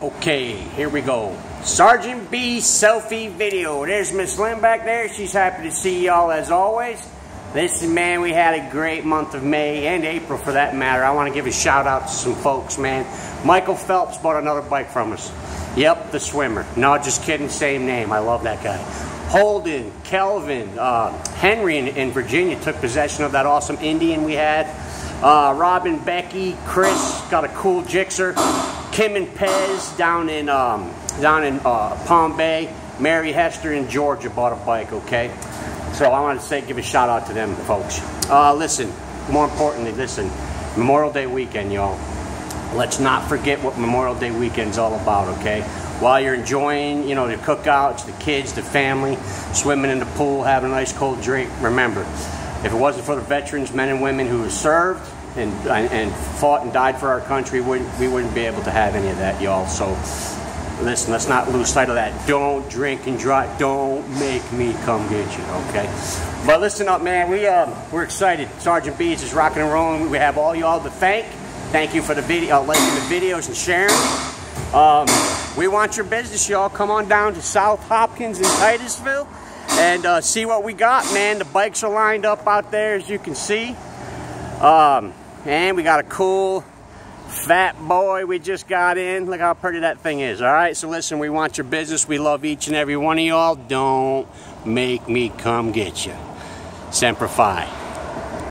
Okay, here we go. Sergeant B selfie video. There's Miss Lynn back there. She's happy to see y'all as always. Listen, man, we had a great month of May and April for that matter. I want to give a shout out to some folks, man. Michael Phelps bought another bike from us. Yep, the swimmer. No, just kidding, same name. I love that guy. Holden, Kelvin, uh, Henry in, in, Virginia took possession of that awesome Indian we had. Uh, Robin, Becky, Chris got a cool Gixxer. Kim and Pez down in um, down in uh, Palm Bay. Mary Hester in Georgia bought a bike. Okay, so I want to say give a shout out to them folks. Uh, listen, more importantly, listen. Memorial Day weekend, y'all. Let's not forget what Memorial Day weekend's all about. Okay, while you're enjoying, you know, the cookouts, the kids, the family, swimming in the pool, having a nice cold drink. Remember, if it wasn't for the veterans, men and women who served and, and fought and died for our country, we wouldn't, we wouldn't be able to have any of that, y'all. So listen, let's not lose sight of that. Don't drink and drive. Don't make me come get you, okay? But listen up, man. We um, we're excited. Sergeant B's is rocking and rolling. We have all y'all to thank. Thank you for the video, uh, liking the videos and sharing. Um, we want your business, y'all. Come on down to South Hopkins in Titusville and uh, see what we got, man. The bikes are lined up out there, as you can see. Um, and we got a cool fat boy we just got in. Look how pretty that thing is, all right? So listen, we want your business. We love each and every one of y'all. Don't make me come get you. Semper Fi.